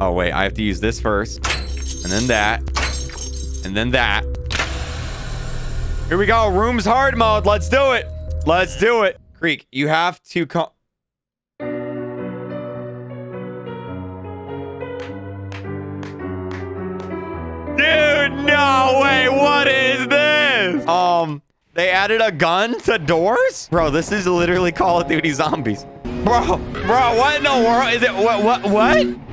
Oh, wait. I have to use this first. And then that. And then that. Here we go. Room's hard mode. Let's do it. Let's do it. Kreek, you have to come. Dude, no way. What is this? Um, they added a gun to doors? Bro, this is literally Call of Duty Zombies. Bro, bro, what in the world is it? What, what, what?